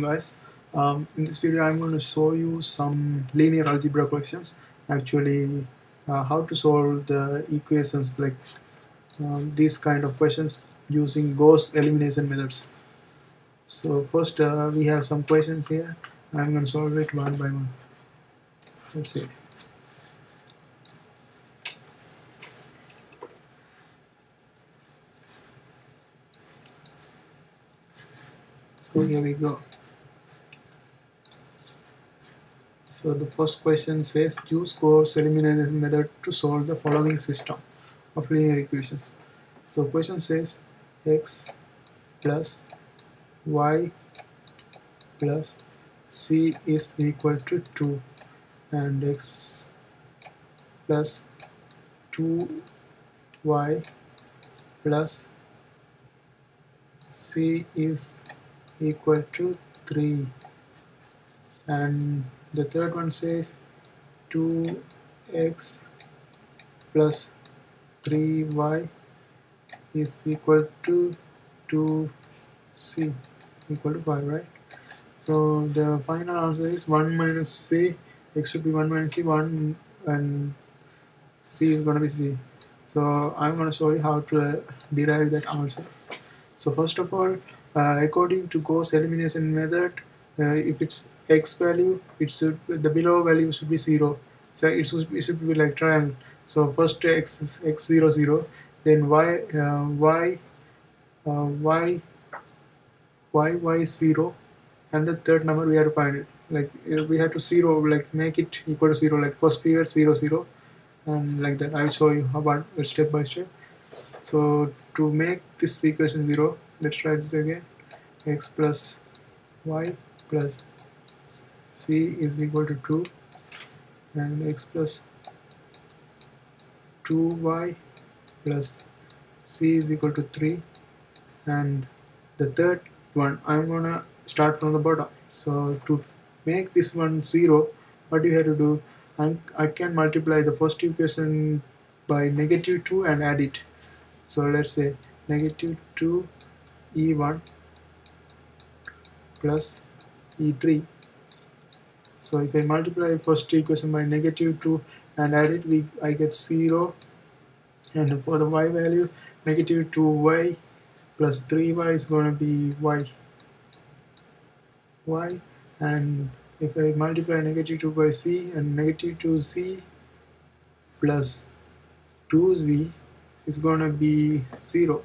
guys. Um, in this video I'm going to show you some linear algebra questions. Actually uh, how to solve the equations like um, these kind of questions using Gauss elimination methods. So first uh, we have some questions here. I'm going to solve it one by one. Let's see. So here we go So the first question says use Gauss elimination method to solve the following system of linear equations. So question says x plus y plus c is equal to 2 and x plus 2y plus c is equal to 3 and the third one says 2x plus 3y is equal to 2c equal to 5 right? So the final answer is 1 minus c. X should be 1 minus c 1 and c is going to be c. So I'm going to show you how to uh, derive that answer. So first of all uh, according to Gauss elimination method uh, if it's x value it should the below value should be 0 so it should, it should be like triangle. So first x is x 0 0 then y uh, y uh, y y y is 0 and the third number we have to find it. Like uh, we have to zero like make it equal to 0 like first figure 0 0 and like that. I'll show you about it step by step. So to make this equation 0 let's try this again. X plus y plus c is equal to 2 and x plus 2y plus c is equal to 3 and the third one I'm gonna start from the bottom. So to make this one 0 what you have to do I, I can multiply the first equation by negative 2 and add it. So let's say negative 2 e1 plus e3 so if I multiply first equation by negative 2 and add it we I get 0 and for the y value negative 2y plus 3y is going to be y. Y. And if I multiply negative 2 by c and negative 2z plus 2z is going to be 0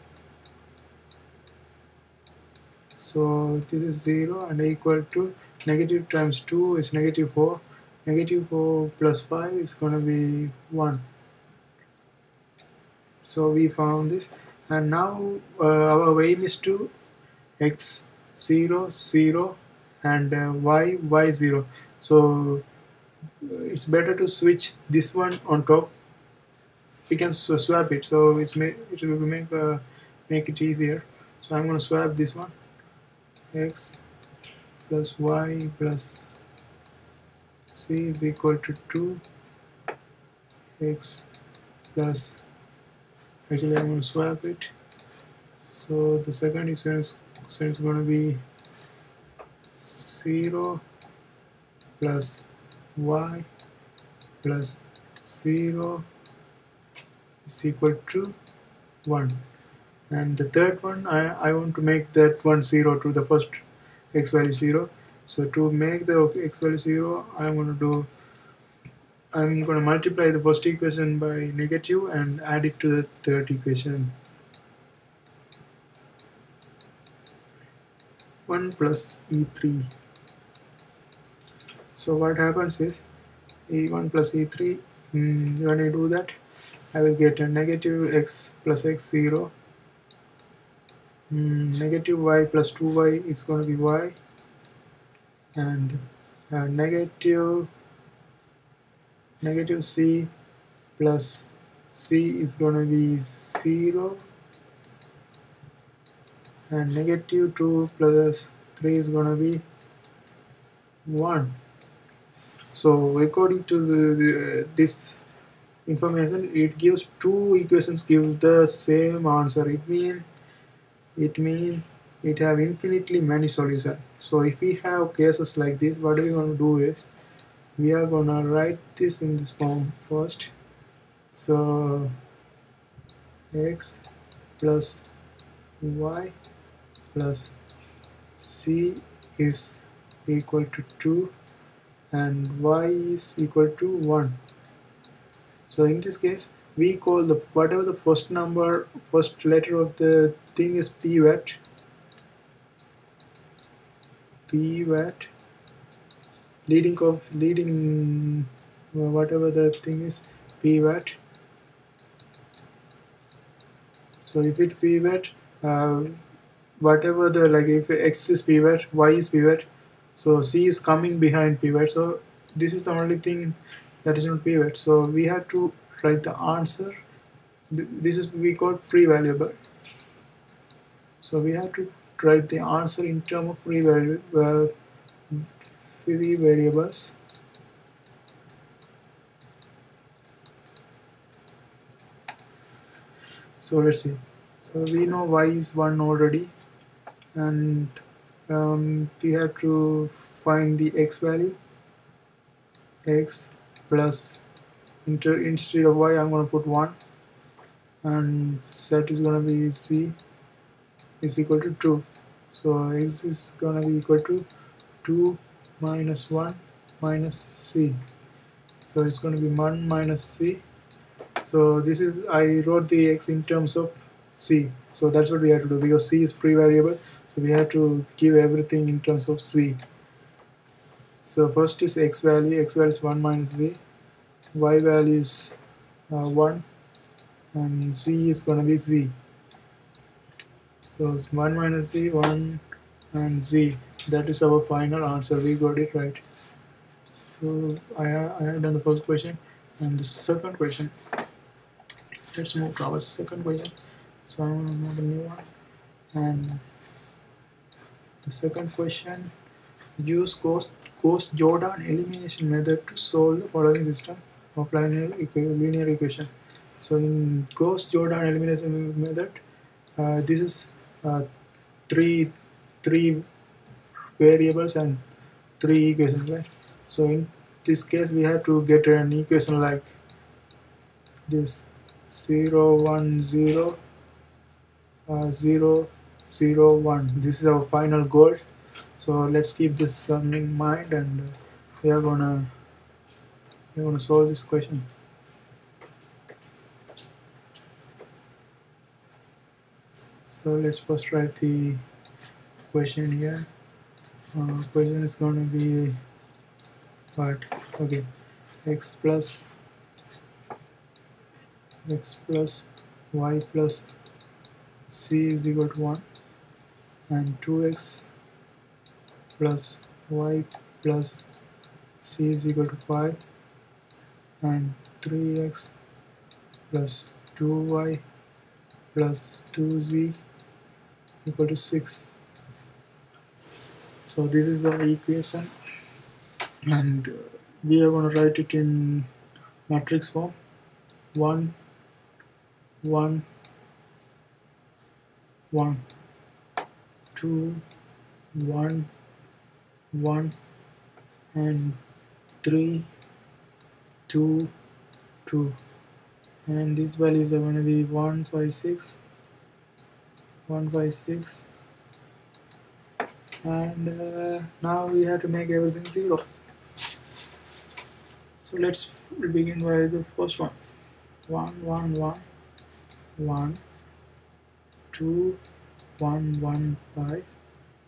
so this is 0 and equal to negative times 2 is negative 4 negative 4 plus 5 is going to be 1 so we found this. And now uh, our aim is to x 0 0 and uh, y y 0 so it's better to switch this one on top. We can swap it. So it's make it will make uh, make it easier. So I'm to swap this one. X plus y plus c is equal to 2 x plus actually I'm going to swap it so the second is going to be 0 plus y plus 0 is equal to 1 and the third one I, I want to make that one 0 to the first x value 0 so to make the x value 0 I'm going to do I'm going to multiply the first equation by negative and add it to the third equation. 1 plus e3 so what happens is e1 plus e3 mm, when I do that I will get a negative x plus x 0 mm, negative y plus 2y is going to be y. And uh, negative negative c plus c is going to be 0 and negative 2 plus 3 is going to be 1 so according to the, the, this information it gives two equations give the same answer. It means it means it have infinitely many solutions so if we have cases like this what we're going to do is we are going to write this in this form first. So x plus y plus c is equal to 2 and y is equal to 1 so in this case we call the whatever the first number first letter of the thing is pivot pivot leading of leading whatever the thing is pivot so if it pivot uh, whatever the like if x is pivot y is pivot so c is coming behind pivot so this is the only thing that is not pivot so we have to write the answer. This is we call free variable. So we have to write the answer in term of free free variables. So let's see. So we know y is 1 already. And um, we have to find the x value. x plus instead of y I'm going to put 1 and set is going to be c is equal to 2 so x is going to be equal to 2 minus 1 minus c. So it's going to be 1 minus c. So this is I wrote the x in terms of c. So that's what we have to do because c is free variable so we have to give everything in terms of c. So first is x value x value is 1 minus z y value is uh, 1 and z is going to be z. So it's 1 minus z 1 and z. That is our final answer. We got it right. So I, I have done the first question and the second question. Let's move to our second question. So I'm gonna move a new one. And the second question use Gauss, Gauss Jordan elimination method to solve the following system of linear, linear equation. So in Gauss Jordan elimination method uh, this is uh, three three variables and three equations right? So in this case we have to get an equation like this 0 1 0 uh, 0 0 1 this is our final goal. So let's keep this in mind and uh, we are gonna we're gonna solve this question? So let's first write the question here. Uh, question is going to be what okay. X plus x plus y plus c is equal to 1 and 2x plus y plus c is equal to 5 and 3x plus 2y plus 2z equal to 6 so this is our equation. And uh, we are going to write it in matrix form. 1 1 1 2 1 1 and 3 2 2 and these values are going to be 1 5 6 1 5 6 and uh, now we have to make everything zero. So let's begin by the first one. 1 1 1 1 2 1 1 5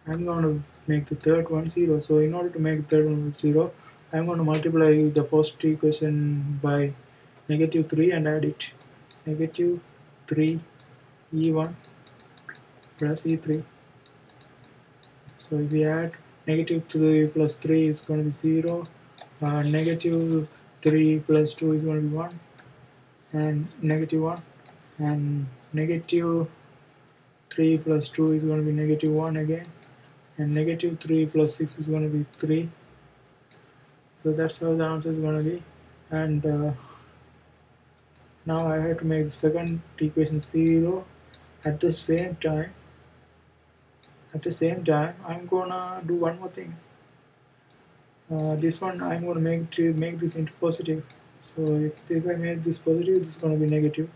I'm going to make the third one 0 so in order to make the third one 0 I'm going to multiply the first equation by negative 3 and add it. Negative 3 e1 plus e3 so if we add negative 3 plus 3 is going to be 0 uh, negative 3 plus 2 is going to be 1 and negative 1 and negative 3 plus 2 is going to be negative 1 again and negative 3 plus 6 is going to be 3 so that's how the answer is going to be. And uh, now I have to make the second equation 0 at the same time at the same time I'm gonna do one more thing. Uh, this one I'm gonna make to make this into positive. So if, if I make this positive this is gonna be negative.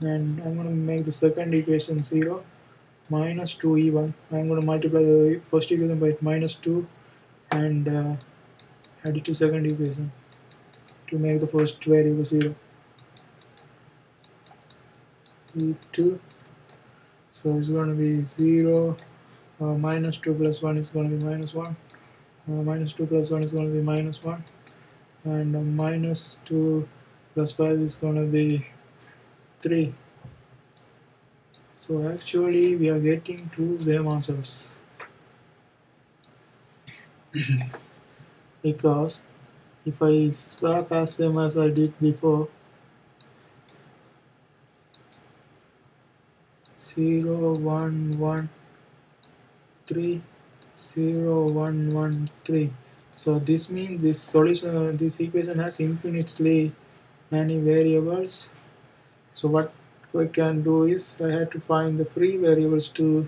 And I'm gonna make the second equation 0 minus 2e1 I'm gonna multiply the first equation by minus 2 and uh, add it to second equation to make the first variable 0 e2 so it's going to be 0 uh, minus 2 plus 1 is going to be minus 1 uh, minus 2 plus 1 is going to be minus 1 and uh, minus 2 plus 5 is going to be 3 so actually we are getting two same answers because if I swap as same as I did before 0 1 1 3 0 1 1 3 so this means this solution this equation has infinitely many variables. So what we can do is I have to find the free variables to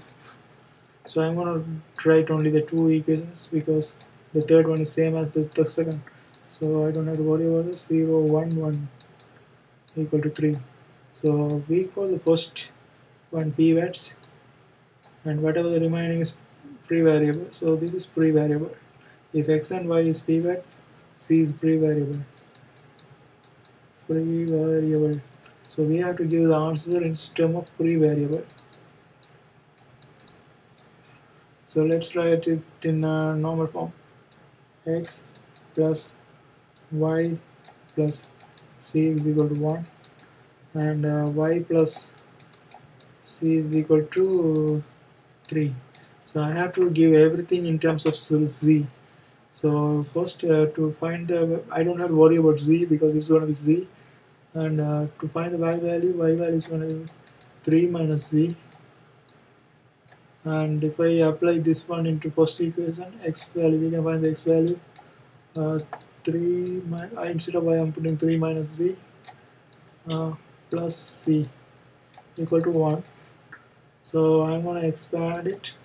so I'm gonna write only the two equations because the third one is same as the, the second. So I don't have to worry about this. 0 1 1 equal to 3 so we call the first one pivots and whatever the remaining is free variable so this is free variable if x and y is pivot c is free variable free variable so we have to give the answer in term of free variable so let's try it in normal form x plus y plus c is equal to 1 and uh, y plus c is equal to 3 so I have to give everything in terms of z so first uh, to find the I don't have to worry about z because it's going to be z. And uh, to find the y value y value is going to be 3 minus z and if I apply this one into first equation x value we can find the x value uh, 3 uh, instead of y I'm putting 3 minus z uh, plus c equal to 1 so I'm gonna expand it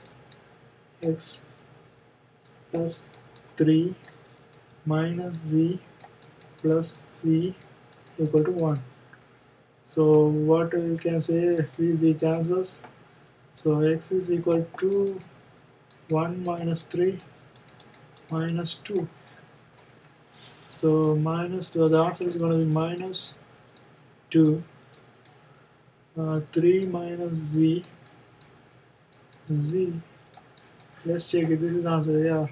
x plus 3 minus z plus c equal to 1 so what we can say c z cancels so x is equal to 1 minus 3 minus 2 so minus 2 the answer is going to be minus 2 uh, 3 minus z. Z. Let's check it this is answer yeah.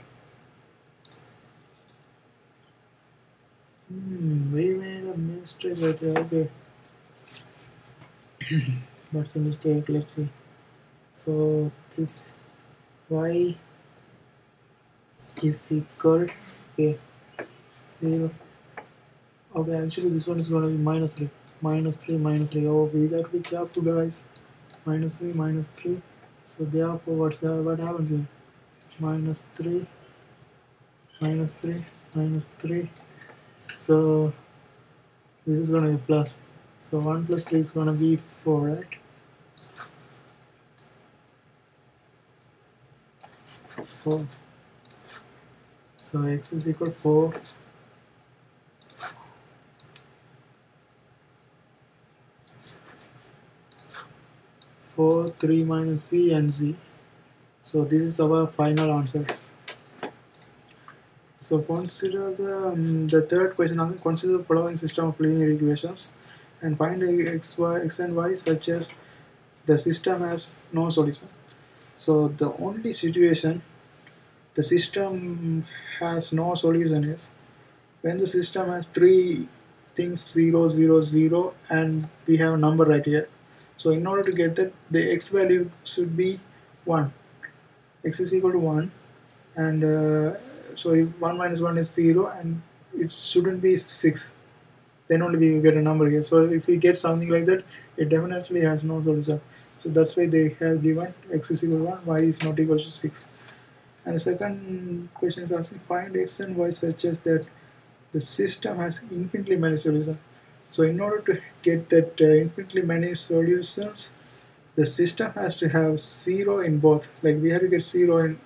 Hmm, we made a mistake there okay. That's a mistake let's see so this y is equal okay zero okay actually this one is going to be minus 3 minus 3 minus 3 oh we got to be careful guys. Minus 3 minus 3 so therefore what's that what happens here? Minus 3 minus 3 minus 3 so this is going to be plus. So 1 plus 3 is going to be 4 right 4 so x is equal to 4 4 3 minus c and z. So this is our final answer. So consider the, um, the third question consider the following system of linear equations and find x, y, x and y such as the system has no solution. So the only situation the system has no solution is when the system has three things 0 0 0 and we have a number right here. So in order to get that the x value should be 1 x is equal to 1 and uh, so if 1 minus 1 is 0 and it shouldn't be 6 then only we will get a number here. So if we get something like that it definitely has no solution. So that's why they have given x is equal to 1 y is not equal to 6 and the second question is asking find x and y such as that the system has infinitely many solutions. So in order to get that uh, infinitely many solutions the system has to have zero in both. Like we have to get zero in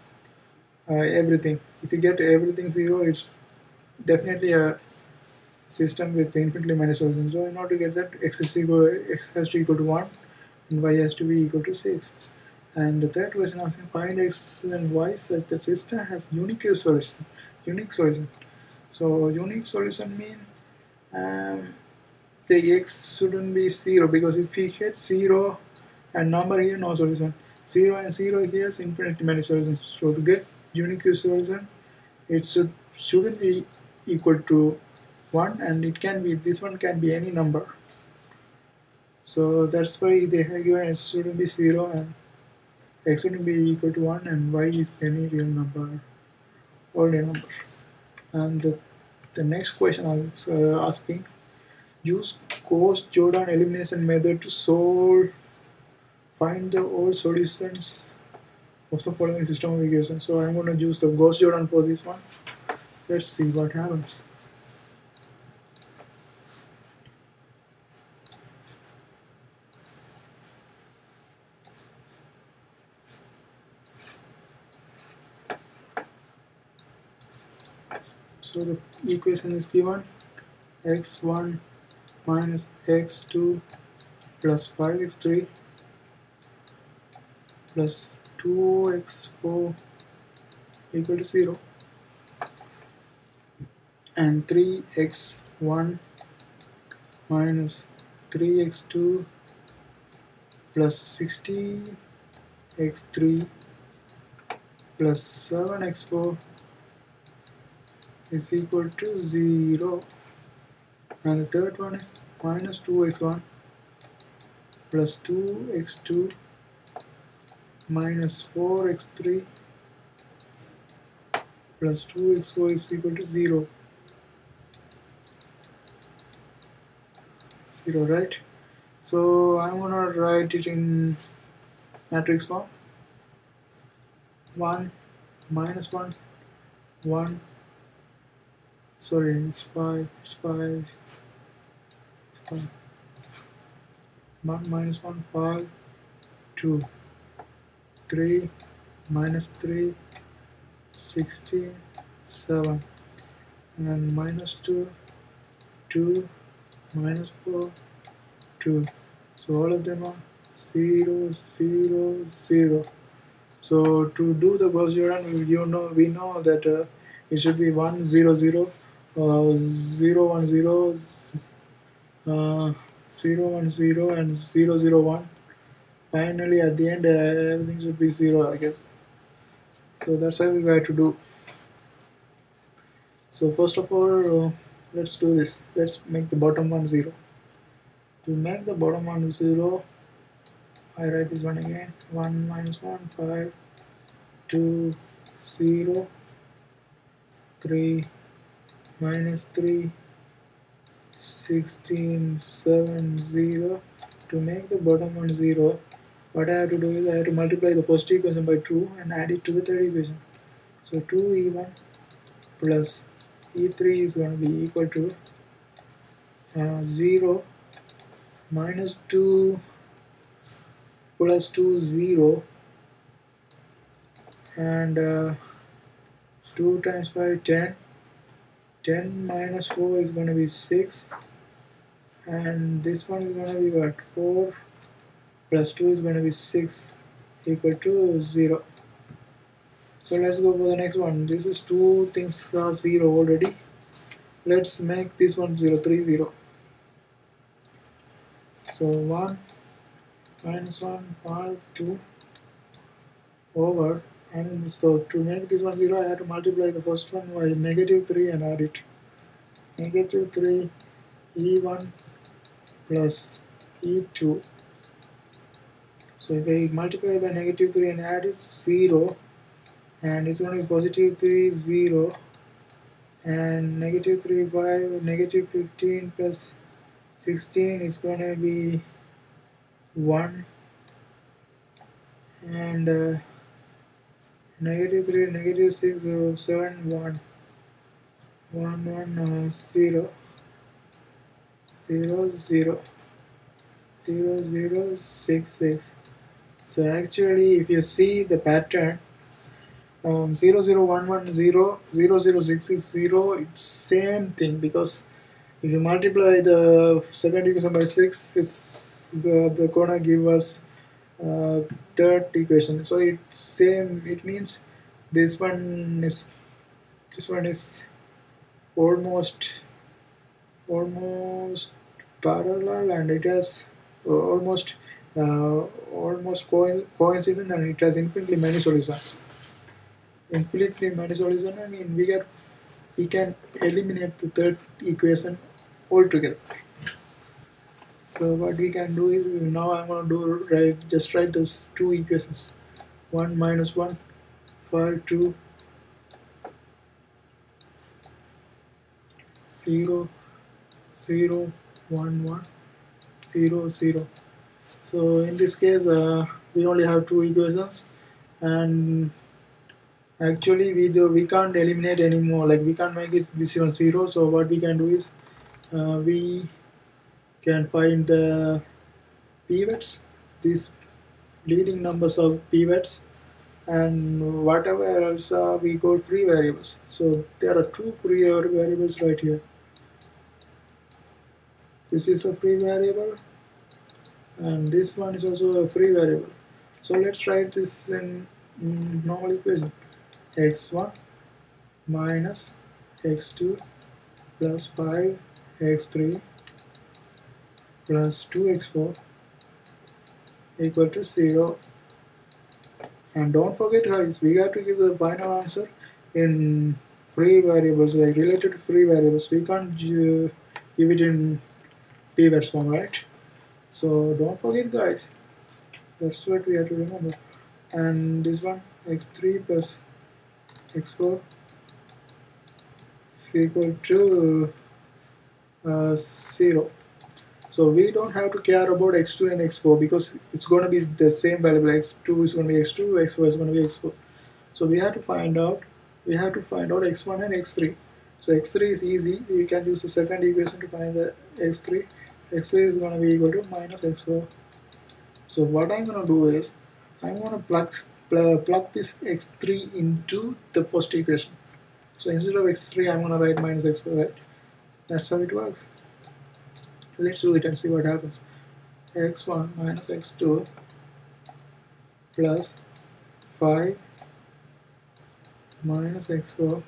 uh, everything. If you get everything zero it's definitely a system with infinitely many solutions. So in order to get that x is equal x has to equal to 1 and y has to be equal to 6 and the third question asking find x and y such that system has unique solution unique solution. So unique solution mean um, the x shouldn't be 0 because if we get 0 and number here no solution. 0 and 0 here is infinitely many solutions. So to get unique solution it should shouldn't be equal to 1 and it can be this one can be any number. So that's why they have given x shouldn't be 0 and x shouldn't be equal to 1 and y is any real number or real number and the, the next question I was uh, asking use Gauss-Jordan elimination method to solve find the all solutions of the following system of equations. So I'm going to use the Gauss-Jordan for this one. Let's see what happens so the equation is given. X1 minus x2 plus 5x3 plus 2x4 equal to 0 and 3x1 minus 3x2 plus 60x3 plus 7x4 is equal to 0 and the third one is minus 2x1 plus 2x2 minus 4x3 plus 2x4 is equal to 0 0 right? So I'm gonna write it in matrix form. 1 minus 1 1 sorry it's 5 it's 5 it's 5 1 minus 1 5 2 3 minus 3 16 7 and minus 2 2 minus 4 2 so all of them are 0 0 0 so to do the Gauss-Jordan you know we know that uh, it should be 1 0 0 uh, 0 1 0 uh, 0 1 0 and 0 0 1 finally at the end uh, everything should be 0 I guess. So that's how we have to do. So first of all uh, let's do this. Let's make the bottom one 0 to make the bottom one 0 I write this one again. 1 minus 1 5 2 0 3 minus 3 16 7 0 to make the bottom one 0 what I have to do is I have to multiply the first equation by 2 and add it to the third equation. So 2e1 plus e3 is going to be equal to uh, 0 minus 2 plus 2 0 and uh, 2 times 5 10 10 minus 4 is going to be 6 and this one is going to be what? 4 plus 2 is going to be 6 equal to 0 so let's go for the next one. This is two things are 0 already. Let's make this one 0 3 0 so 1 minus 1 5 2 over and so to make this one 0 I have to multiply the first one by negative 3 and add it. Negative 3 e1 plus e2 so if I multiply by negative 3 and add it 0 and it's going to be positive 3 0 and negative 3 5 negative 15 plus 16 is going to be 1 and uh, negative 3 negative 6 uh, 7 1 1 1 uh, 0 0 0 0 0 6 6 so actually if you see the pattern um, 00110 006 is 0 it's same thing because if you multiply the second equation by 6 it's the, the gonna give us uh, third equation. So it's same it means this one is this one is almost almost parallel and it has uh, almost uh, almost co coincident and it has infinitely many solutions. Infinitely many solutions I mean we get we can eliminate the third equation altogether so what we can do is now I'm going to do right just write those two equations. 1 minus 1 5 2 0 0 1 1 0 0 so in this case uh, we only have two equations and actually we do we can't eliminate anymore. Like we can't make it this one zero. So what we can do is uh, we can find the pivots these leading numbers of pivots and whatever else uh, we call free variables. So there are two free variables right here. This is a free variable and this one is also a free variable. So let's write this in normal equation. X1 minus x2 plus 5 x3 plus 2x4 equal to 0 and don't forget guys we have to give the final answer in free variables like related to free variables. We can't give it in pivots form right? So don't forget guys. That's what we have to remember. And this one x3 plus x4 is equal to uh, 0 so we don't have to care about x2 and x4 because it's going to be the same variable. X2 is going to be x2 x4 is going to be x4 so we have to find out we have to find out x1 and x3 so x3 is easy. We can use the second equation to find the x3 x3 is going to be equal to minus x4 so what I'm going to do is I'm going to plug, plug this x3 into the first equation. So instead of x3 I'm going to write minus x4 right? That's how it works let's do it and see what happens. X1 minus x2 plus 5 minus x4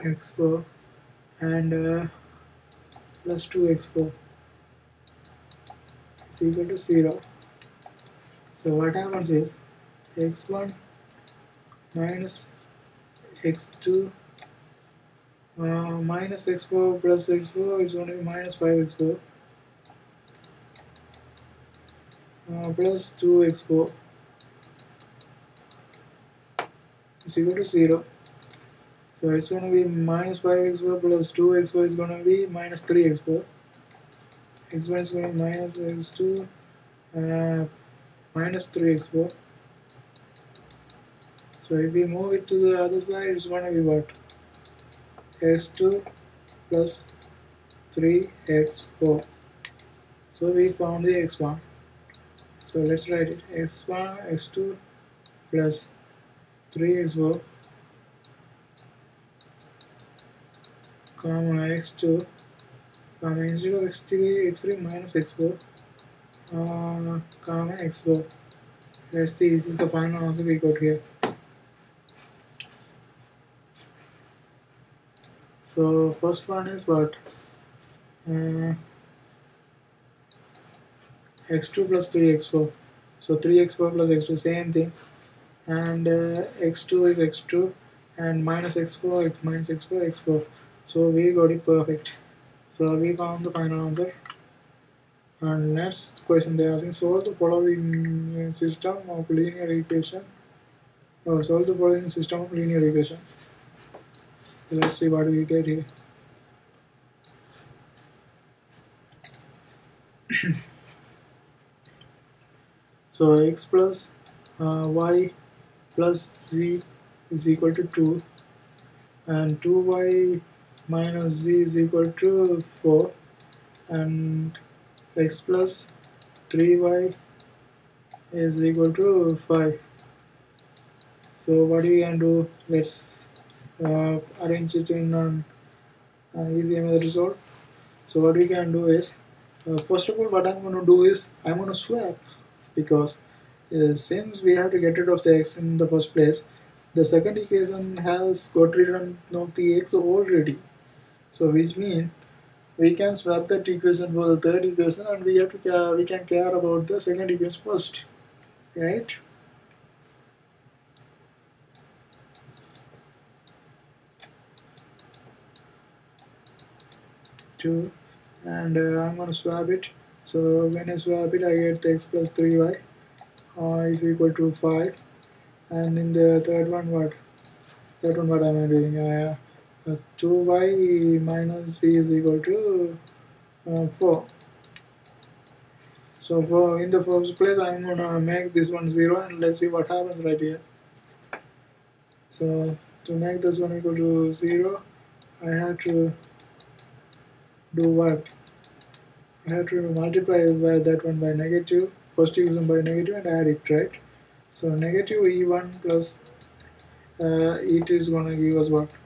x4 and uh, plus 2x4 is equal to 0 so what happens is x1 minus x2 uh, minus x4 plus x4 is going to be minus 5x4 uh, plus 2x4 is equal to 0 so it's going to be minus 5x4 plus 2x4 is going to be minus 3x4 x1 is going to be minus x2 uh, minus 3x4 so if we move it to the other side it's going to be what x2 plus 3x4 so we found the x1 so let's write it. X1 x2 plus 3x4 comma x2 comma x0 x3 x3 minus x4 uh, comma x4 let's see this is the final answer we got here so first one is what? Uh, x2 plus 3x4 so 3x4 plus x2 same thing. And uh, x2 is x2 and minus x4 x minus x4 x4 so we got it perfect. So we found the final answer. And next question they are asking solve the following system of linear equation. Oh solve the following system of linear equation. so let's see what we get here? So x plus uh, y plus z is equal to 2 and 2y minus z is equal to 4 and x plus 3y is equal to 5 so what we can do? Let's arrange it in an uh, easy to solve so what we can do is uh, first of all what I'm going to do is I'm going to swap because uh, since we have to get rid of the x in the first place the second equation has got rid of the x already. So which means we can swap that equation for the third equation and we have to care, we can care about the second equation first right two and uh, I'm gonna swap it. So when I swap it I get x plus 3y uh, is equal to 5 and in the third one what? Third one what am I doing? Uh, uh, 2y minus c is equal to uh, 4 so for in the first place I'm gonna make this one 0 and let's see what happens right here. So to make this one equal to 0 I have to do what? I have to multiply by that one by negative first equation by negative and add it right? So negative e1 plus uh, e2 is going to give us what?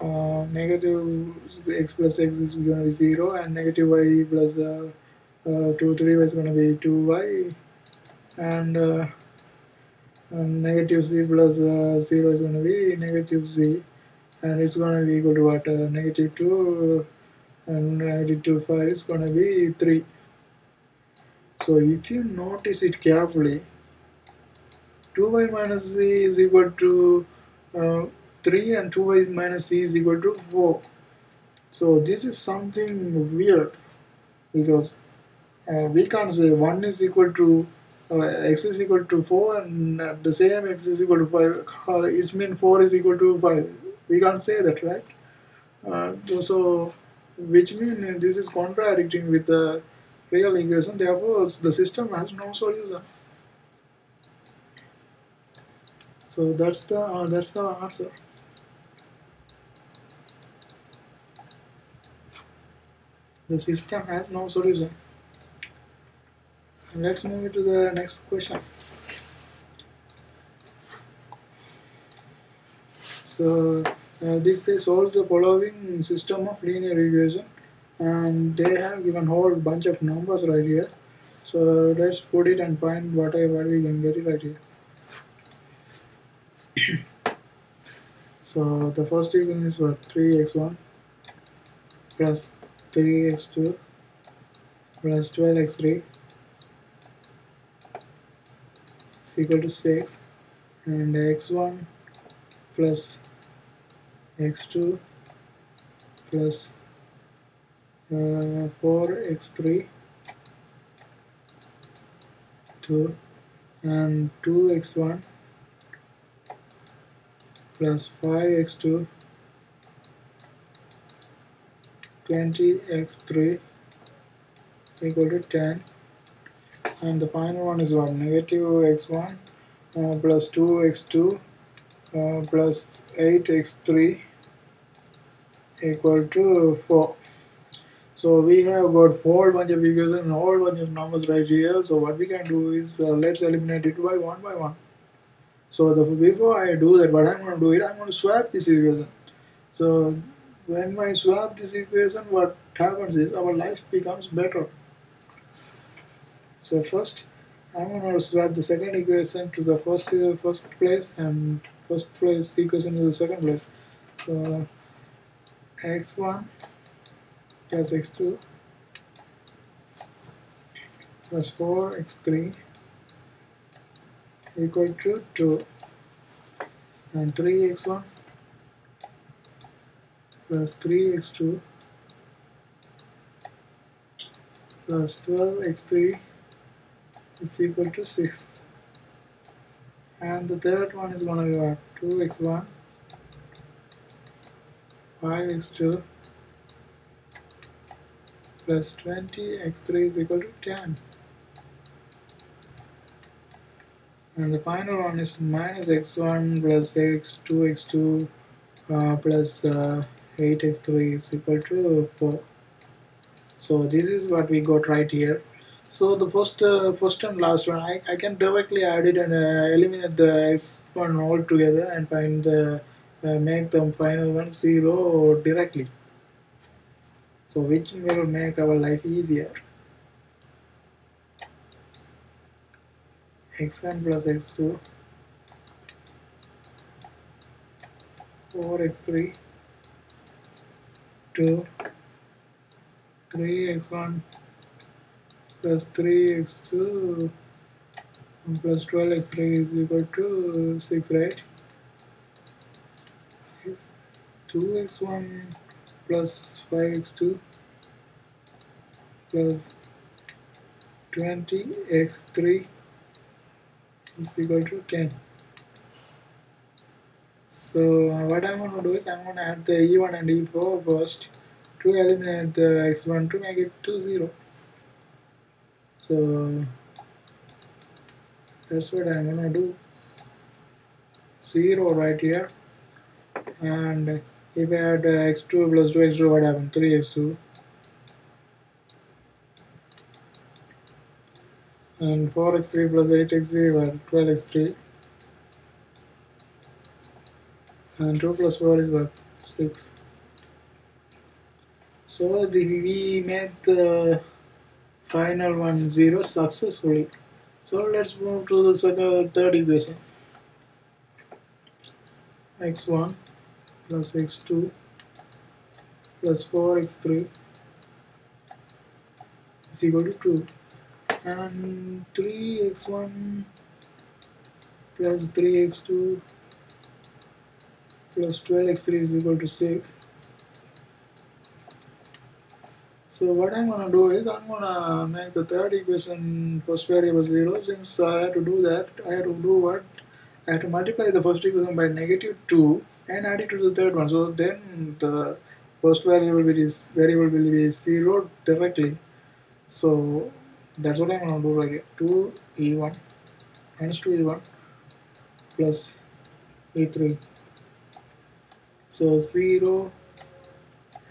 Uh, negative x plus x is going to be 0 and negative y plus uh, uh, 2 3 y is going to be 2y and, uh, and negative c plus uh, 0 is going to be negative z and it's going to be equal to what? Uh, negative 2 and negative 2 5 is going to be 3 so if you notice it carefully 2y minus c is equal to uh, 3 and 2y minus c is equal to 4 so this is something weird because uh, we can't say 1 is equal to uh, x is equal to 4 and uh, the same x is equal to 5 uh, it means 4 is equal to 5 we can't say that right? Uh, so which means this is contradicting with the real equation. Therefore the system has no solution. So that's the uh, that's the answer. The system has no solution. Let's move to the next question. So Uh, this is all the following system of linear equation and they have given whole bunch of numbers right here. So let's put it and find what I what we can get it right here. So the first equation is what? 3x1 plus 3x2 plus 12x3 is equal to 6 and x1 plus x2 plus uh, 4x3 2 and 2x1 plus 5x2 20x3 equal to 10 and the final one is what? Negative x1 uh, plus 2x2 plus 8x3 equal to 4 so we have got four bunch of equations and whole bunch of numbers right here. So what we can do is uh, let's eliminate it by one by one. So the, before I do that what I'm going to do it I'm going to swap this equation. So when I swap this equation what happens is our life becomes better. So first I'm going to swap the second equation to the first uh, first place and first place equation to the second place. So x1 plus x2 plus 4 x3 equal to 2 and 3x1 plus 3x2 plus 12x3 is equal to 6 and the third one is going to be what? 2x1 5x2 plus 20 x3 is equal to 10 and the final one is minus x1 plus x2 x2 uh, plus uh, 8x3 is equal to 4 so this is what we got right here So the first uh, first and last one, I, I can directly add it and uh, eliminate the x1 altogether and find the uh, make the final one zero directly. So which will make our life easier. x1 plus x2 4x3 2 3x1 plus 3x2 plus 12x3 is equal to 6 right? 6 2x1 plus 5x2 plus 20x3 is equal to 10 so what I'm going to do is I'm going to add the E1 and E4 first. To eliminate the X1 to make it to 0 so that's what I'm to do. 0 right here. And if I add uh, x2 plus 2x2 what happens 3x2 and 4x3 plus 8x3 what 12x3 and 2 plus 4 is what? 6 so the, we made the final one 0 successfully. So let's move to the second third equation. X1 plus x2 plus 4x3 is equal to 2 and 3x1 plus 3x2 plus 12x3 is equal to 6 so what I'm gonna do is I'm gonna make the third equation first variable 0 since I have to do that I have to do what? I have to multiply the first equation by negative 2 and add it to the third one. So then the first variable will be variable will be 0 directly. So that's what I'm gonna do right here. 2 e1 minus 2 e1 plus e3 so 0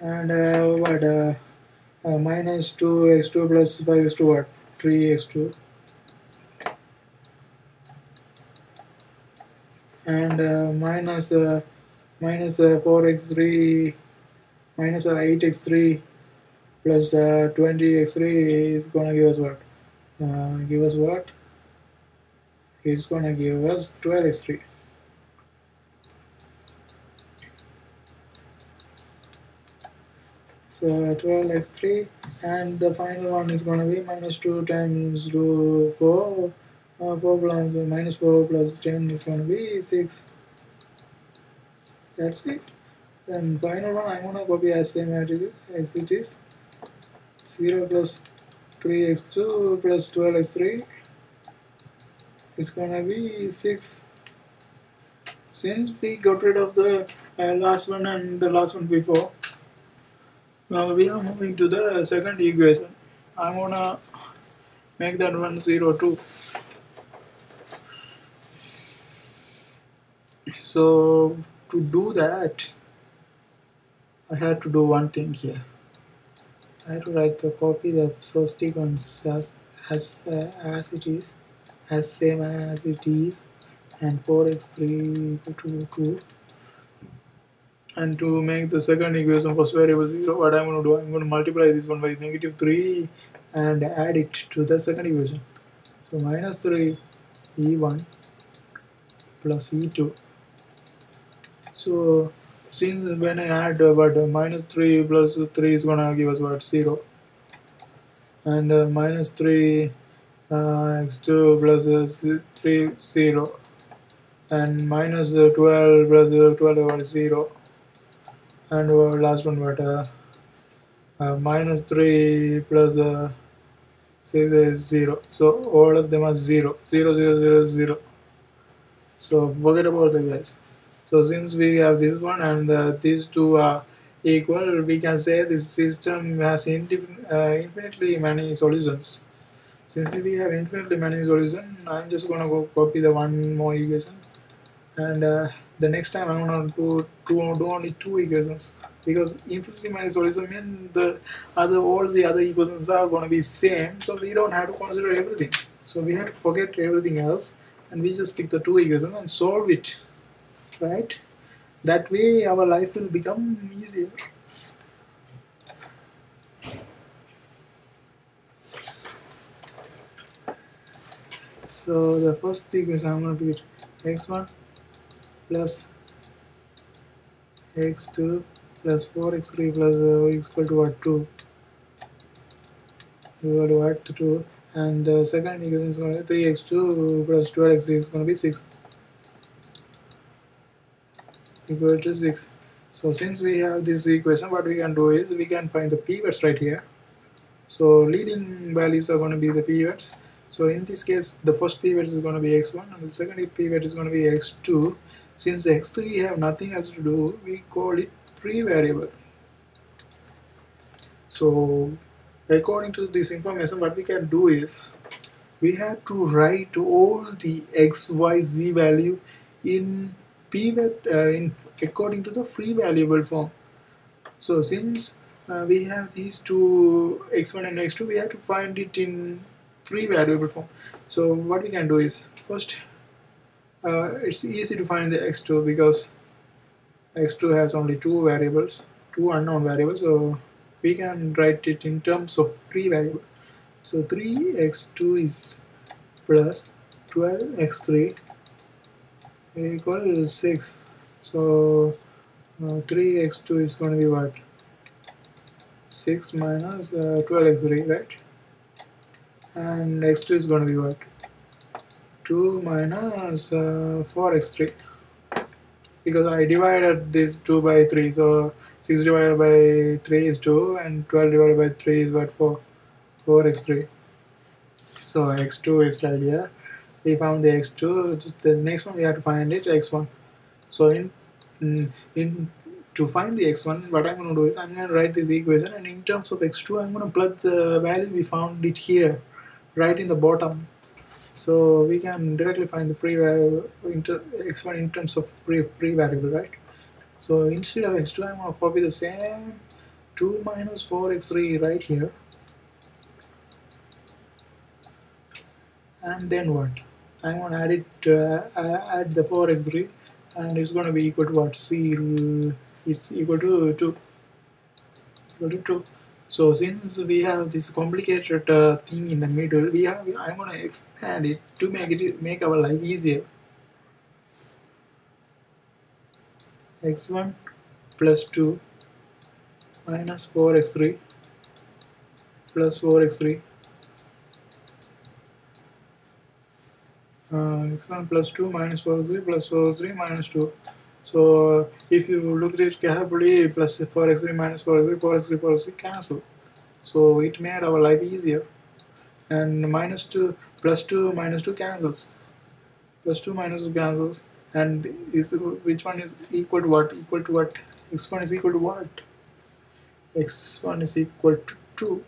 and uh, what uh, uh, minus 2 x2 plus 5 x2 what? 3 x2 and uh, minus uh, minus uh, 4x3 minus uh, 8x3 plus uh, 20x3 is gonna give us what? Uh, give us what? It's gonna give us 12x3 12x3 and the final one is going to be minus 2 times 2 4 uh, 4 plus uh, minus 4 plus 10 is going to be 6 that's it. Then final one I'm going to copy as same as it is 0 plus 3x2 plus 12x3 is going to be 6 since we got rid of the uh, last one and the last one before now we are moving to the second equation. I'm gonna make that one zero two. So to do that, I had to do one thing here. I had to write the copy the source sequence as as uh, as it is, as same as it is, and 4x3 equal to 2 and to make the second equation first variable 0 what I'm going to do I'm going to multiply this one by negative 3 and add it to the second equation. So minus 3 e1 plus e2 so since when I add uh, but uh, minus 3 plus 3 is gonna give us what 0 and uh, minus 3 uh, x2 plus uh, 3 0 and minus uh, 12 plus uh, 12 over 0 and our last one but uh, uh, minus 3 plus uh, 6 is 0 so all of them are 0 0 0 0 0 so forget about the guys. So since we have this one and uh, these two are equal we can say this system has uh, infinitely many solutions. Since we have infinitely many solutions I'm just gonna go copy the one more equation. And uh, the next time I'm gonna do, do, do only two equations because infinity minus solution means the other all the other equations are going to be same so we don't have to consider everything. So we have to forget everything else and we just pick the two equations and solve it right? That way our life will become easier. So the first equation I'm going to put x1 plus x2 plus 4x3 plus uh, is equal to what? 2 equal to what? 2 and the second equation is going to be 3x2 plus 12x3 is going to be 6 equal to 6 so since we have this equation what we can do is we can find the pivots right here. So leading values are going to be the pivots. So in this case the first pivot is going to be x1 and the second pivot is going to be x2 since x3 have nothing else to do we call it free variable. So according to this information what we can do is we have to write all the x y z value in uh, in according to the free variable form. So since uh, we have these two x1 and x2 we have to find it in free variable form. So what we can do is first uh, it's easy to find the x2 because x2 has only two variables two unknown variables so we can write it in terms of free variable so 3x2 is plus 12x3 equal to 6 so uh, 3x2 is going to be what? 6 minus uh, 12x3 right? And x2 is going to be what 2 minus uh, 4x3 because I divided this 2 by 3 so 6 divided by 3 is 2 and 12 divided by 3 is what 4 4x3 so x2 is right here. We found the x2 just the next one we have to find it x1 so in in to find the x1 what I'm going to do is I'm going to write this equation and in terms of x2 I'm going to plug the value we found it here right in the bottom so we can directly find the free variable x1 in terms of free, free variable right? So instead of x2 I'm going to copy the same 2 minus 4x3 right here. And then what? I'm going to add it uh, add the 4x3 and it's going to be equal to what? C it's equal to 2 equal to 2 so since we have this complicated uh, thing in the middle, we have I'm gonna expand it to make it make our life easier. x1 plus 2 minus 4x3 plus 4x3 uh, x1 plus 2 minus 4x3 plus 4x3 minus 2 so if you look at it carefully, plus 4x3 minus 4x3, 4x3, 4x3 cancel. So it made our life easier. And minus 2, plus 2, minus 2 cancels. Plus 2 minus 2 cancels. And is which one is equal to what? Equal to what? x1 is equal to what? x1 is equal to 2.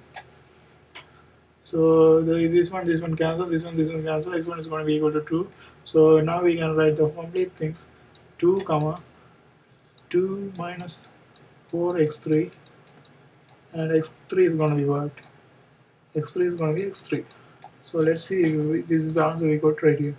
So the, this one, this one cancel, this one, this one cancel, x1 is going to be equal to 2. So now we can write the complete things. 2 comma 2 minus 4x3 and x3 is going to be what? X3 is going to be x3 so let's see this is the answer we got right here.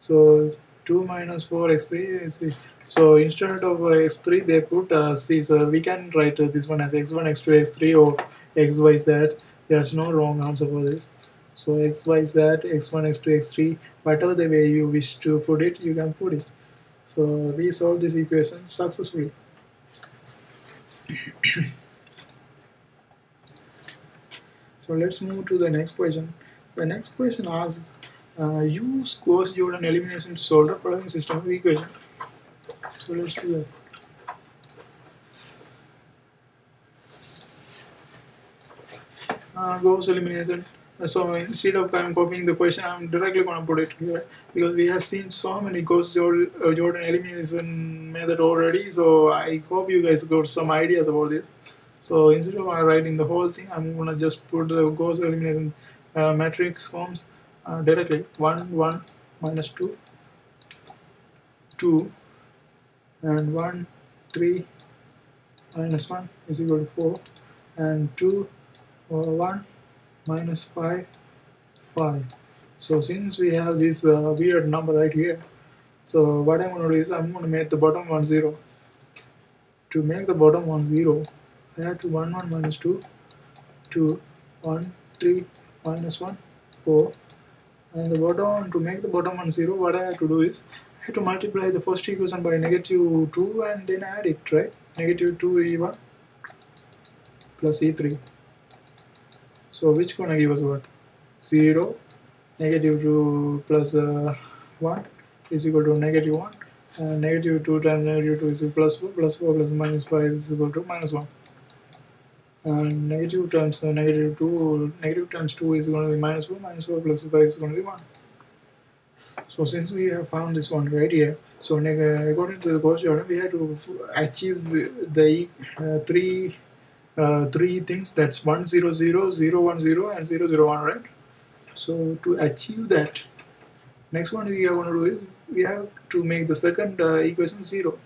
So 2 minus 4x3 is so instead of x3 they put uh, c. So we can write uh, this one as x1 x2 x3 or xyz there's no wrong answer for this. So xyz x1 x2 x3 whatever the way you wish to put it you can put it so we solved this equation successfully. so let's move to the next question. The next question asks, uh, use Gauss-Jordan elimination to solve the following system of equation. So let's do that. Uh, Gauss elimination so instead of I'm copying the question, I'm directly going to put it here because we have seen so many Gauss uh, Jordan elimination method already. So I hope you guys got some ideas about this. So instead of writing the whole thing, I'm going to just put the Gauss elimination uh, matrix forms uh, directly 1, 1, minus 2, 2, and 1, 3, minus 1 is equal to 4 and 2 over 1 minus 5 5 so since we have this uh, weird number right here so what I'm going to do is I'm going to make the bottom one 0 to make the bottom one 0 I have to 1 1 minus 2 2 1 3 minus 1 4 and the bottom one to make the bottom one 0 what I have to do is I have to multiply the first equation by negative 2 and then add it right? Negative 2 e1 plus e3 so which gonna give us what 0 negative 2 plus, uh, 1 is equal to negative 1 and negative 2 times negative 2 is equal to plus 4 plus 4 plus minus 5 is equal to minus 1 and negative times uh, negative 2 negative times 2 is going to be minus 4 minus 4 plus 5 is going to be 1 so since we have found this one right here so according to the Gauss Jordan we have to achieve the uh, three uh, three things that's 1 0 0 0 1 0 and 0 0 1 right? So to achieve that next one we are going to do is we have to make the second uh, equation 0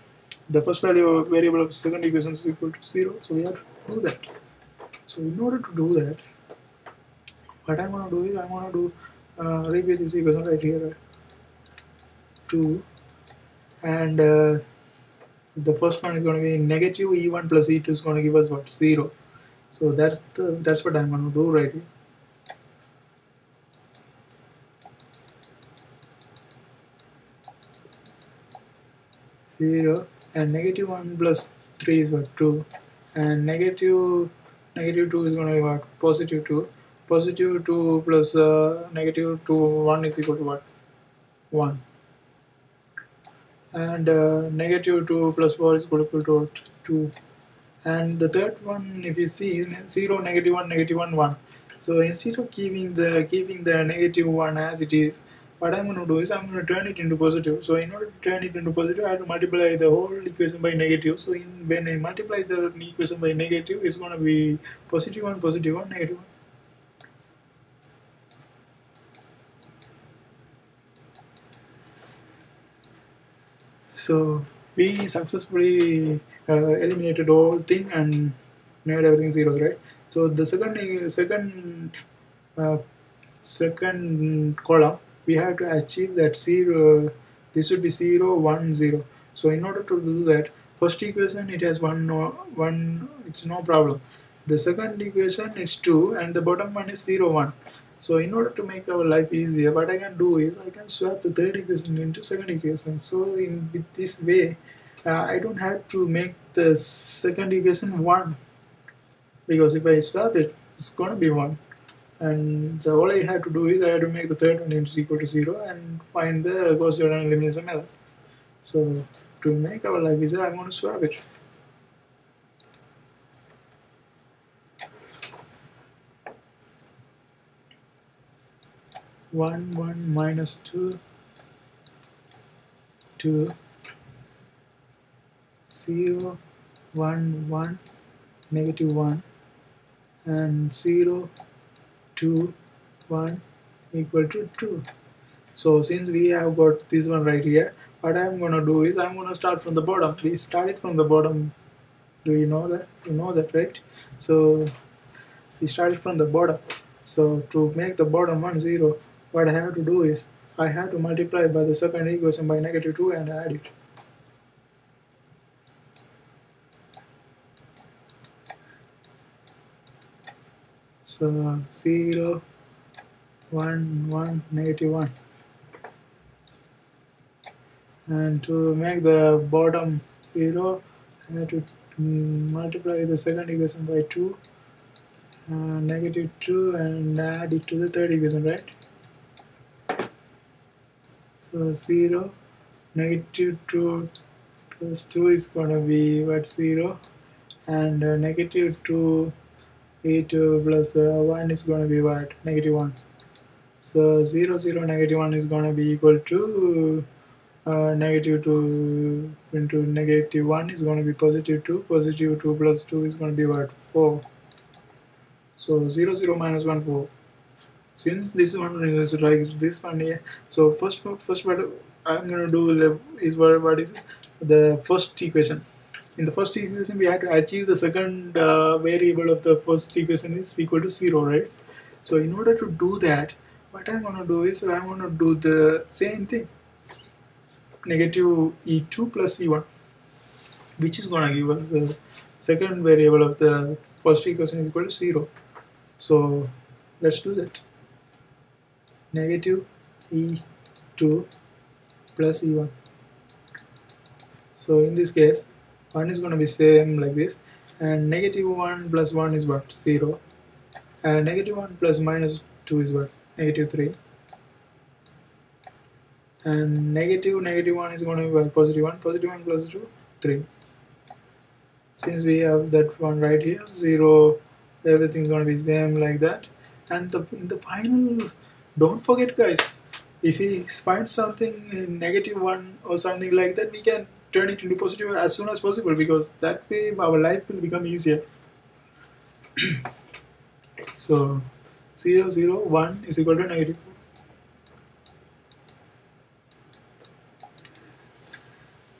the first value of variable of second equation is equal to 0 so we have to do that. So in order to do that what I'm going to do is I'm going to do uh, repeat this equation right here 2 and uh, the first one is going to be negative e1 plus e2 is going to give us what? 0 so that's the that's what I'm going to do right here. Zero and negative one plus three is what? Two. And negative negative two is going to be what? Positive two. Positive two plus uh, negative two one is equal to what? One and uh, negative 2 plus 4 is equal to 2 and the third one if you see 0 negative 1 negative 1 1 so instead of keeping the keeping the negative 1 as it is what I'm going to do is I'm going to turn it into positive. So in order to turn it into positive I have to multiply the whole equation by negative. So in, when I multiply the equation by negative it's going to be positive 1 positive 1 negative 1 so we successfully uh, eliminated all thing and made everything zero right? So the second second uh, second column we have to achieve that zero this should be zero one zero. So in order to do that first equation it has one no one it's no problem. The second equation is 2 and the bottom one is 0 1 so in order to make our life easier, what I can do is I can swap the third equation into second equation. So in with this way, uh, I don't have to make the second equation 1 because if I swap it, it's going to be 1 and the, all I have to do is I have to make the third one into equal to 0 and find the Gauss-Jordan elimination method. So to make our life easier, I'm going to swap it. One one minus two two zero one 1, negative 1, one negative one and zero two one equal to two. So since we have got this one right here what I'm gonna do is I'm gonna start from the bottom. We started from the bottom. Do you know that? You know that right? So we started from the bottom. So to make the bottom one zero what I have to do is I have to multiply by the second equation by negative 2 and add it. So 0, 1, 1, negative 1. And to make the bottom 0, I have to mm, multiply the second equation by 2, uh, negative 2 and add it to the third equation, right? So 0, negative 2 plus 2 is going to be what 0 and uh, negative 2 e2 plus uh, 1 is going to be what? Negative 1 so 0 0 negative 1 is going to be equal to uh, negative 2 into negative 1 is going to be positive 2 positive 2 plus 2 is going to be what? 4 so 0 0 minus 1 4 since this one is like this one here so first first what I'm gonna do is what, what is the first equation. In the first equation we had to achieve the second uh, variable of the first equation is equal to 0 right? So in order to do that what I'm going to do is I'm going to do the same thing. Negative e2 plus e1 which is going to give us the second variable of the first equation is equal to 0 so let's do that negative e2 plus e1 so in this case 1 is going to be same like this. And negative 1 plus 1 is what? 0 and negative 1 plus minus 2 is what? Negative 3 and negative negative 1 is going to be positive 1 positive 1 plus 2 3 since we have that one right here 0 everything's going to be same like that. And the, in the final don't forget guys if we find something negative 1 or something like that we can turn it into positive as soon as possible because that way our life will become easier. So 0 0 1 is equal to negative 4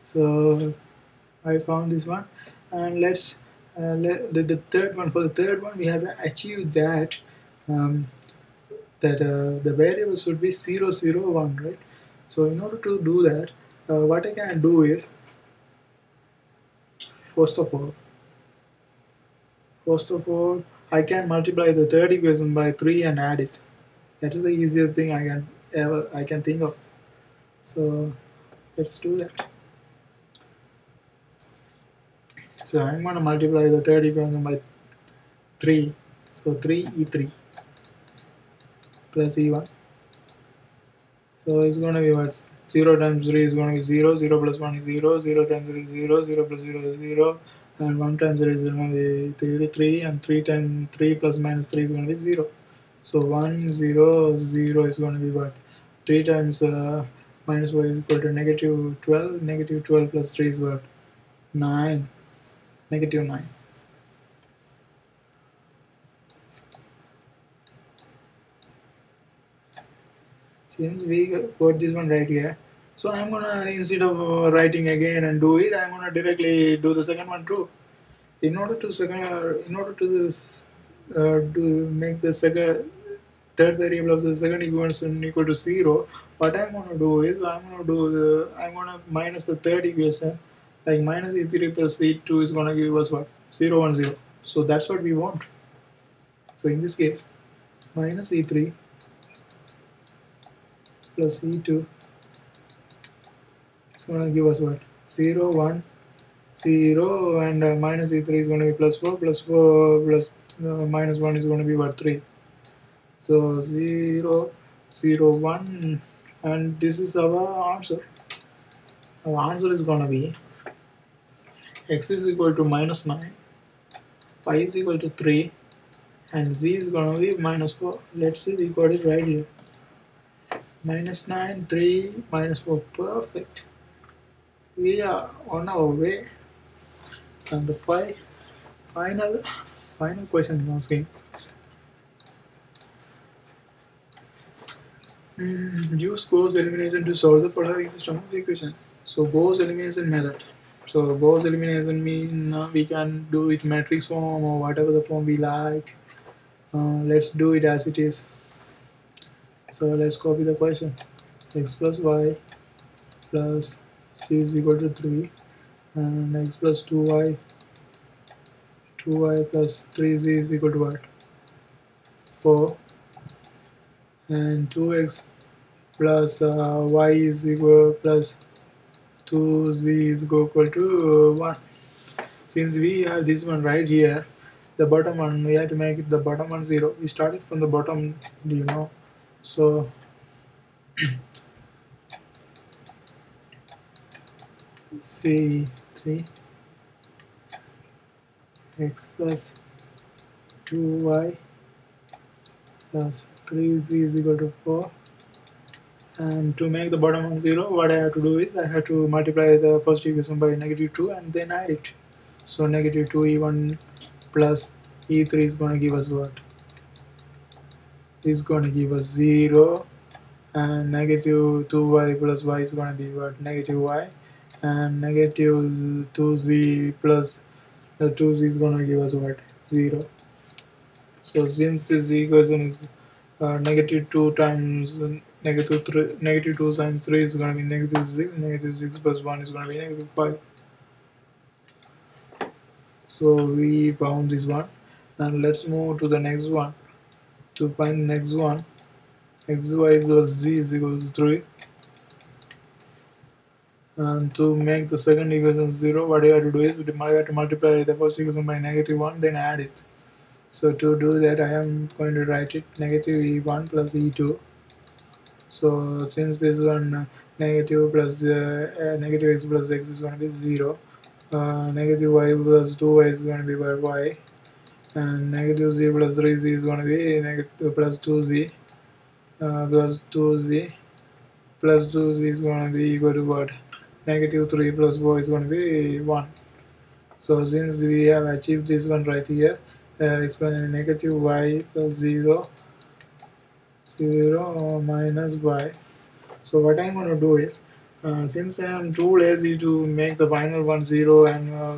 so I found this one. And let's uh, let, the, the third one. For the third one we have achieved that um, that uh, the variable should be 0 0 1 right? So in order to do that uh, what I can do is first of all first of all I can multiply the third equation by 3 and add it. That is the easiest thing I can ever I can think of. So let's do that. So I'm going to multiply the third equation by 3 so 3 e3 plus e1 so it's going to be what? 0 times 3 is going to be 0 0 plus 1 is 0 0 times 3 is 0 0 plus 0 is 0 and 1 times 0 is going to be 3 3 and 3 times 3 plus minus 3 is going to be 0 so 1 0 0 is going to be what? 3 times uh, minus 1 is equal to negative 12 negative 12 plus 3 is what? 9 negative 9 since we got this one right here. So I'm gonna instead of uh, writing again and do it I'm gonna directly do the second one too. In order to second uh, in order to this uh, to make the second third variable of the second equation equal to zero what I'm gonna do is I'm gonna do the I'm gonna minus the third equation. Like minus e3 plus e2 is gonna give us what? 0 1 0 so that's what we want. So in this case minus e3 plus e2 is going to give us what? 0 1 0 and uh, minus e3 is going to be plus 4 plus 4 plus uh, minus 1 is going to be what? 3 so 0 0 1 and this is our answer. Our answer is going to be x is equal to minus 9 y is equal to 3 and z is going to be minus 4 let's see we got it right here minus 9 3 minus 4 perfect. We are on our way. And the fi final final question is asking mm, use Gauss elimination to solve the following system of equations so Gauss elimination method. So Gauss elimination mean uh, we can do it matrix form or whatever the form we like. Uh, let's do it as it is so let's copy the question. X plus y plus c is equal to 3 and x plus 2y 2y plus 3z is equal to what? 4 and 2x plus uh, y is equal plus 2z is equal to 1 since we have this one right here the bottom one we have to make it the bottom one 0 we started from the bottom do you know so c3 x plus 2y plus 3z is equal to 4 and to make the bottom one 0 what I have to do is I have to multiply the first equation by negative 2 and then add it. So negative 2 e1 plus e3 is going to give us what is going to give us 0 and negative 2y plus y is going to be what? Negative y and negative 2z plus the 2z is gonna give us what? 0 so since this equation is uh, negative 2 times negative 3 negative 2 times 3 is gonna be negative 6 negative 6 plus 1 is gonna be negative 5 so we found this one. And let's move to the next one to find next one. Xy plus z is equal to 3 and to make the second equation 0 what you have to do is we have to multiply the first equation by negative 1 then add it. So to do that I am going to write it negative e1 plus e2 so since this one uh, negative plus uh, uh, negative x plus x is going to be 0 uh, negative y plus 2y is going to be by y and negative z plus 3z is going to be negative plus 2z uh, plus 2z plus 2z is going to be equal to what? Negative 3 plus 4 is going to be 1 so since we have achieved this one right here uh, it's going to be negative y plus 0 0 minus y. So what I'm going to do is uh, since I'm too lazy to make the final one 0 and uh,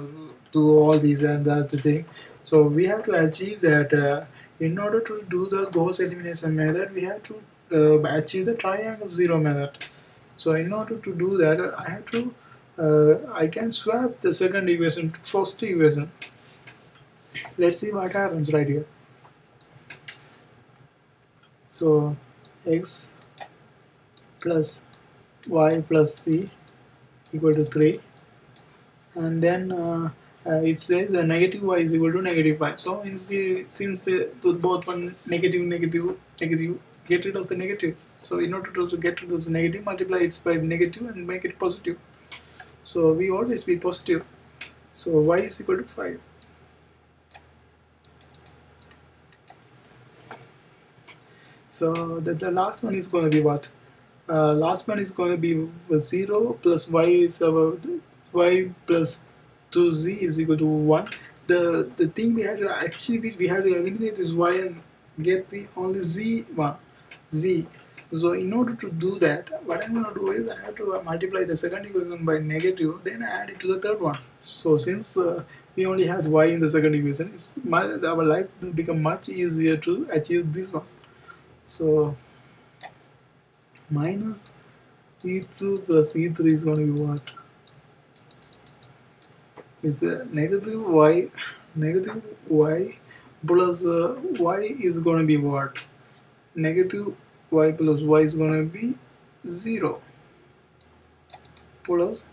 do all these and that's the thing so we have to achieve that uh, in order to do the Gauss elimination method we have to uh, achieve the triangle zero method. So in order to do that I have to uh, I can swap the second equation to first equation. Let's see what happens right here. So x plus y plus c equal to 3 and then uh, uh, it says the negative y is equal to negative 5 so since the, both one negative negative negative get rid of the negative. So in order to, get rid of the negative multiply it by negative and make it positive. So we always be positive. So y is equal to 5 so the, the last one is going to be what? Uh, last one is going to be 0 plus y is about y plus 2z is equal to 1 the the thing we have to achieve it we have to eliminate this y and get the only z one. Z. So in order to do that what I'm going to do is I have to multiply the second equation by negative then add it to the third one. So since uh, we only have y in the second equation it's my, our life will become much easier to achieve this one. So minus e2 plus e3 is going to be what is a negative y negative y plus uh, y is to be what? Negative y plus y is to be 0 plus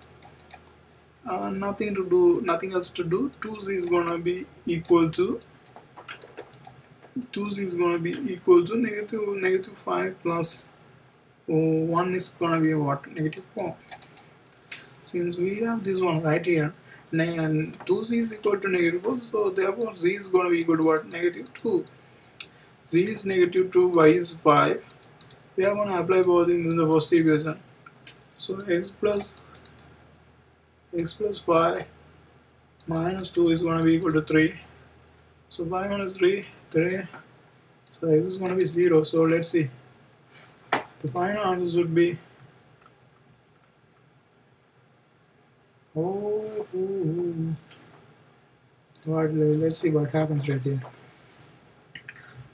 uh, nothing to do nothing else to do. 2z is to be equal to 2z is to be equal to negative negative 5 plus oh, 1 is to be what? Negative 4 since we have this one right here and 2z is equal to negative 4 so therefore z is going to be equal to what? Negative 2 z is negative 2 y is 5 we are going to apply both in the first equation. So x plus x plus 5 minus 2 is going to be equal to 3 so 5 minus 3 3 so x is going to be 0 so let's see. The final answer should be oh, what let's see what happens right here.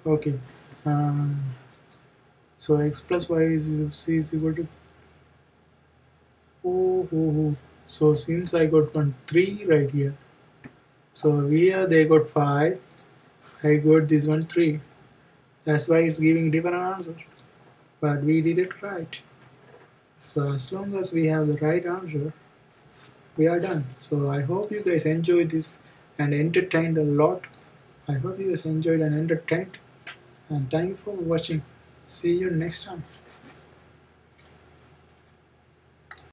Okay um, so x plus y is c is equal to oh, oh, oh. so since I got one 3 right here so here they got 5 I got this one 3 that's why it's giving different answer but we did it right. So as long as we have the right answer we are done. So I hope you guys enjoyed this and entertained a lot. I hope you guys enjoyed and entertained. And thank you for watching. See you next time